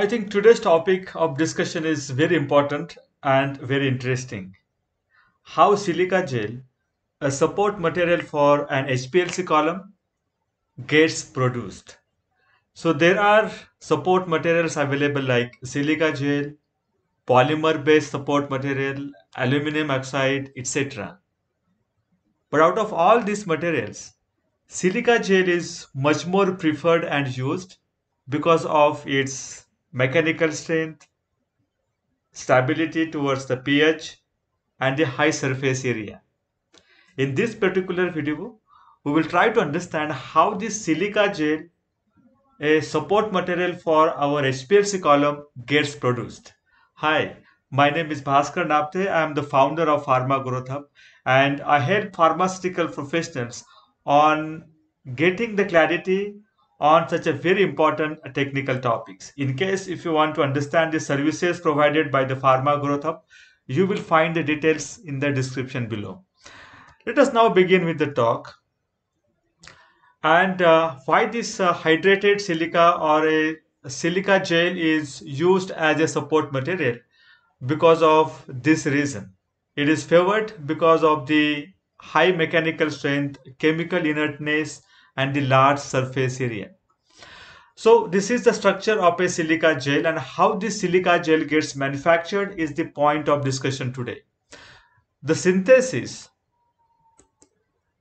I think today's topic of discussion is very important and very interesting. How silica gel, a support material for an HPLC column, gets produced. So there are support materials available like silica gel, polymer based support material, aluminum oxide, etc. But out of all these materials, silica gel is much more preferred and used because of its mechanical strength, stability towards the pH, and the high surface area. In this particular video, we will try to understand how this silica gel, a support material for our HPLC column, gets produced. Hi, my name is Bhaskar Napte. I am the founder of Pharma Growth Hub and I help pharmaceutical professionals on getting the clarity on such a very important technical topics. In case if you want to understand the services provided by the Pharma Growth Hub, you will find the details in the description below. Let us now begin with the talk. And uh, why this uh, hydrated silica or a silica gel is used as a support material because of this reason. It is favored because of the high mechanical strength, chemical inertness, and the large surface area. So this is the structure of a silica gel and how this silica gel gets manufactured is the point of discussion today. The synthesis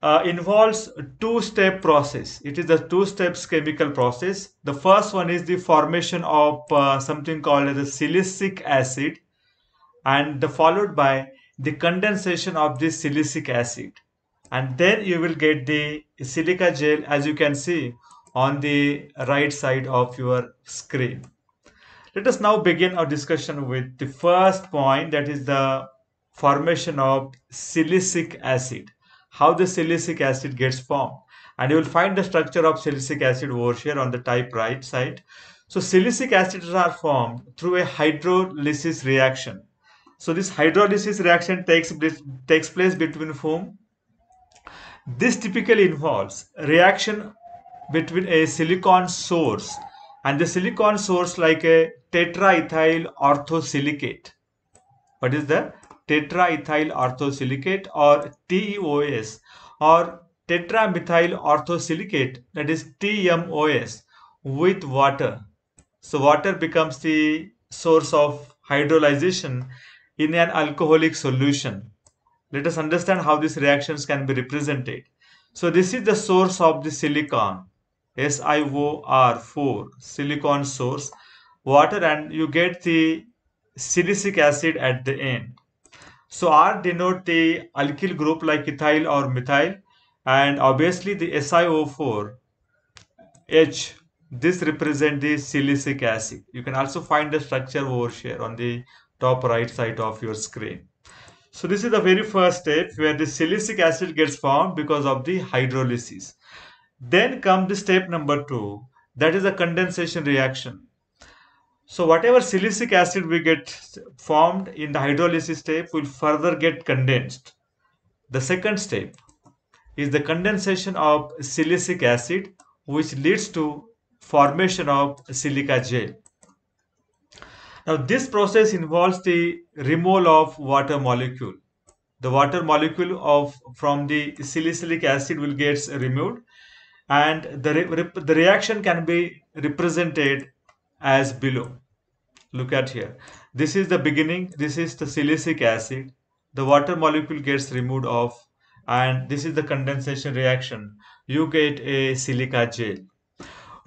uh, involves two-step process. It is a two steps chemical process. The first one is the formation of uh, something called as silicic acid and the followed by the condensation of this silicic acid and then you will get the silica gel as you can see on the right side of your screen. Let us now begin our discussion with the first point that is the formation of silicic acid. How the silicic acid gets formed and you will find the structure of silicic acid over here on the type right side. So silicic acids are formed through a hydrolysis reaction. So this hydrolysis reaction takes, takes place between whom this typically involves reaction between a silicon source and the silicon source like a tetraethyl orthosilicate. What is the tetraethyl orthosilicate or TEOS or tetramethyl orthosilicate that is TMOS with water. So water becomes the source of hydrolyzation in an alcoholic solution let us understand how these reactions can be represented. So this is the source of the silicon, SiOR4, silicon source, water and you get the silicic acid at the end. So R denote the alkyl group like ethyl or methyl and obviously the SiO4 H this represent the silicic acid. You can also find the structure over here on the top right side of your screen. So this is the very first step where the silicic acid gets formed because of the hydrolysis. Then come the step number two, that is a condensation reaction. So whatever silicic acid we get formed in the hydrolysis step will further get condensed. The second step is the condensation of silicic acid which leads to formation of silica gel. Now this process involves the removal of water molecule. The water molecule of from the silicic acid will get removed and the, re the reaction can be represented as below. Look at here. This is the beginning. This is the silicic acid. The water molecule gets removed off and this is the condensation reaction. You get a silica gel.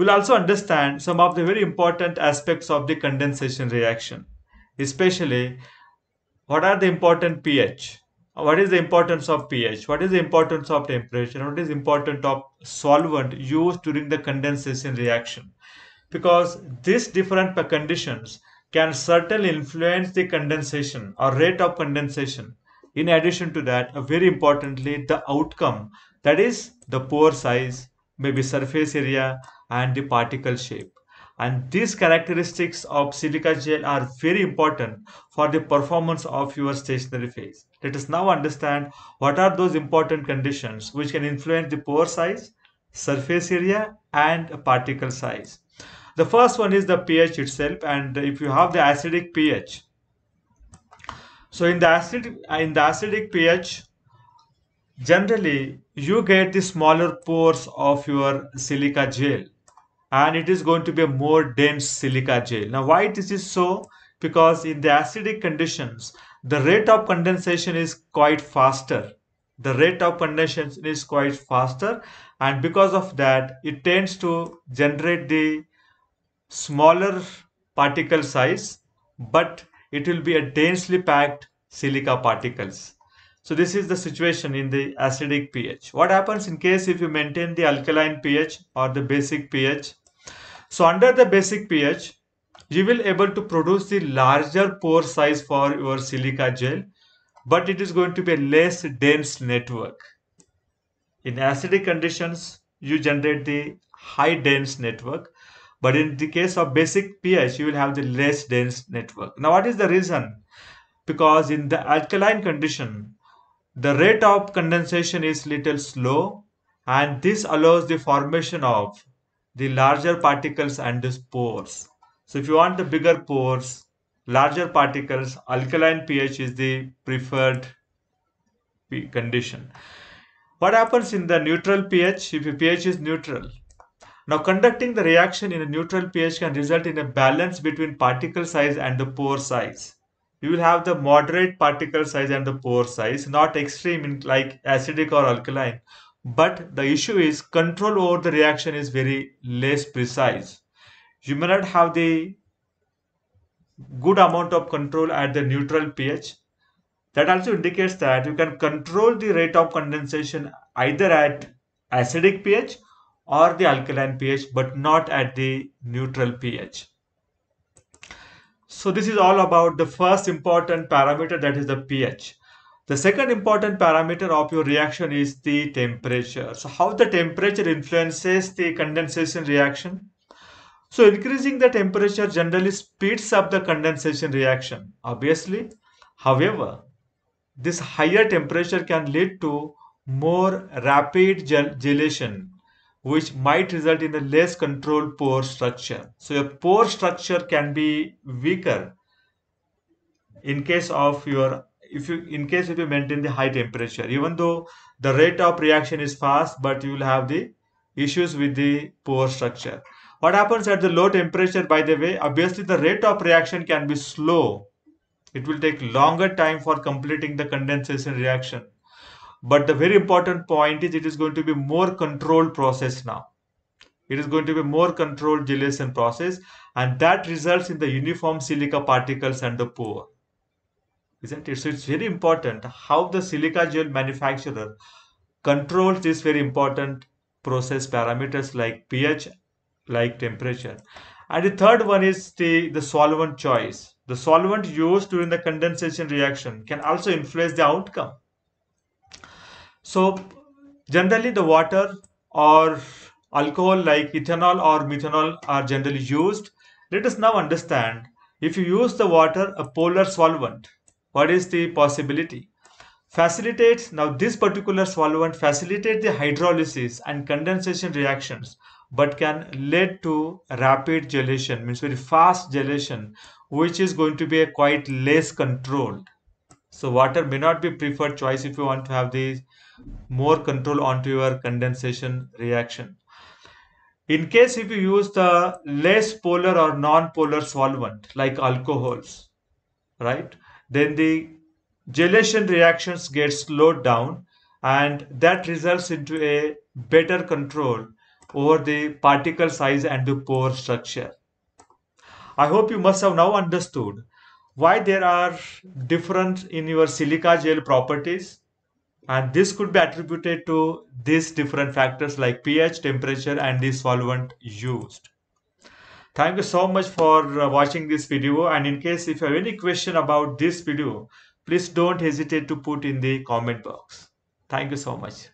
We'll also understand some of the very important aspects of the condensation reaction, especially what are the important pH, what is the importance of pH, what is the importance of temperature, what is important of solvent used during the condensation reaction. Because these different conditions can certainly influence the condensation or rate of condensation. In addition to that, very importantly, the outcome, that is the pore size, maybe surface area, and the particle shape. And these characteristics of silica gel are very important for the performance of your stationary phase. Let us now understand what are those important conditions which can influence the pore size, surface area and particle size. The first one is the pH itself and if you have the acidic pH. So in the acid in the acidic pH generally you get the smaller pores of your silica gel and it is going to be a more dense silica gel. Now why this is so? Because in the acidic conditions the rate of condensation is quite faster. The rate of condensation is quite faster and because of that it tends to generate the smaller particle size but it will be a densely packed silica particles. So this is the situation in the acidic pH. What happens in case if you maintain the alkaline pH or the basic pH? So under the basic pH, you will able to produce the larger pore size for your silica gel, but it is going to be a less dense network. In acidic conditions, you generate the high dense network, but in the case of basic pH, you will have the less dense network. Now, what is the reason? Because in the alkaline condition, the rate of condensation is little slow and this allows the formation of the larger particles and the pores. So if you want the bigger pores, larger particles, alkaline pH is the preferred condition. What happens in the neutral pH if your pH is neutral? Now conducting the reaction in a neutral pH can result in a balance between particle size and the pore size you will have the moderate particle size and the pore size, not extreme in like acidic or alkaline. But the issue is control over the reaction is very less precise. You may not have the good amount of control at the neutral pH. That also indicates that you can control the rate of condensation either at acidic pH or the alkaline pH, but not at the neutral pH. So this is all about the first important parameter that is the pH. The second important parameter of your reaction is the temperature. So how the temperature influences the condensation reaction? So increasing the temperature generally speeds up the condensation reaction, obviously. However, this higher temperature can lead to more rapid gel gelation which might result in a less controlled pore structure. So your pore structure can be weaker in case of your if you in case if you maintain the high temperature. Even though the rate of reaction is fast but you will have the issues with the pore structure. What happens at the low temperature by the way obviously the rate of reaction can be slow. It will take longer time for completing the condensation reaction but the very important point is it is going to be more controlled process now. It is going to be more controlled gelation process and that results in the uniform silica particles and the pore. Isn't it? So it's very important how the silica gel manufacturer controls this very important process parameters like pH, like temperature. And the third one is the, the solvent choice. The solvent used during the condensation reaction can also influence the outcome. So generally the water or alcohol like ethanol or methanol are generally used. Let us now understand if you use the water a polar solvent, what is the possibility? Facilitates, now this particular solvent facilitates the hydrolysis and condensation reactions but can lead to rapid gelation, means very fast gelation, which is going to be a quite less controlled. So water may not be preferred choice if you want to have the more control onto your condensation reaction. In case if you use the less polar or non-polar solvent like alcohols, right, then the gelation reactions get slowed down and that results into a better control over the particle size and the pore structure. I hope you must have now understood why there are different in your silica gel properties and this could be attributed to these different factors like pH, temperature and the solvent used. Thank you so much for uh, watching this video and in case if you have any question about this video, please don't hesitate to put in the comment box. Thank you so much.